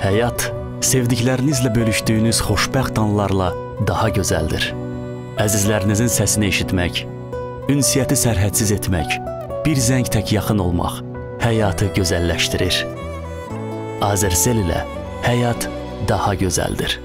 Həyat sevdiklərinizlə bölüşdüyünüz xoşbəxt anlarla daha gözəldir. Əzizlərinizin səsini eşitmək, ünsiyyəti sərhədsiz etmək, bir zəng tək yaxın olmaq həyatı gözəlləşdirir. Azərcell ilə həyat daha gözəldir.